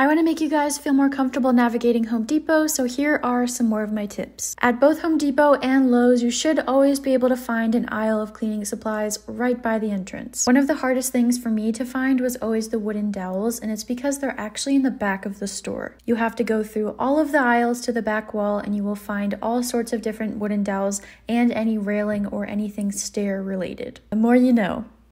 I want to make you guys feel more comfortable navigating Home Depot, so here are some more of my tips. At both Home Depot and Lowe's, you should always be able to find an aisle of cleaning supplies right by the entrance. One of the hardest things for me to find was always the wooden dowels, and it's because they're actually in the back of the store. You have to go through all of the aisles to the back wall, and you will find all sorts of different wooden dowels and any railing or anything stair related. The more you know.